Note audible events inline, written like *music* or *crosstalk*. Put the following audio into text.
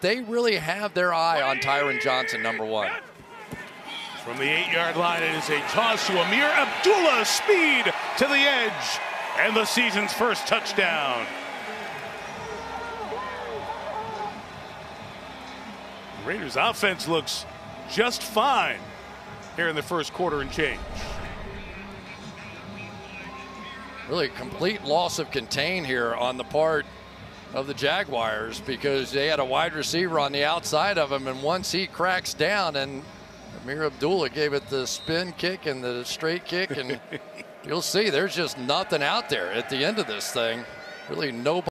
they really have their eye on Tyron Johnson, number one. From the eight-yard line, it is a toss to Ameer Abdullah. Speed to the edge. And the season's first touchdown. Raiders offense looks just fine here in the first quarter and change. Really complete loss of contain here on the part of the Jaguars because they had a wide receiver on the outside of him, and once he cracks down, and Ameer Abdullah gave it the spin kick and the straight kick, and *laughs* you'll see there's just nothing out there at the end of this thing. Really, no.